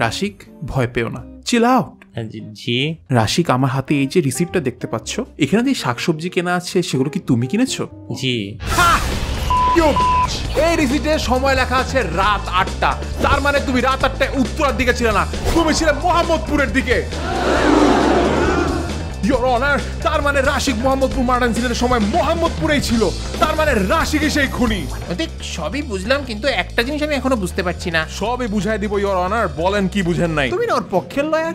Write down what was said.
রাশিক ভয় পেও না। চিল আউট হ্যাঁ, জি- জি। রাশিক আমার হাতে এই যে রিসিপ্টটা দেখতে পাচ্ছ এখানে যে শাকসবজি কেনা আছে সেগুলো কি তুমি কিনেছো? জি। এই রিসিপ্টে সময় লেখা আছে রাত আটটা। তার মানে তুমি রাত আটটায় উত্তরার দিকে ছিলে না তুমি ছিলে মোহাম্মদপুরের দিকে। Honor, তার মানে রাশিক মোহাম্মদপুর মার্ডার ইনসিডেন্টের সময় মোহাম্মদপুরেই ছিল। তার মানে রাশিকই সেই খুনি। দেখ সবই বুঝলাম কিন্তু একটা জিনিস আমি এখনও বুঝতে পারছি না। সবই বুঝাই দিব ইওর অনার বলেন কি বুঝেন নাই। তুমি না ওর পক্ষের লয়ার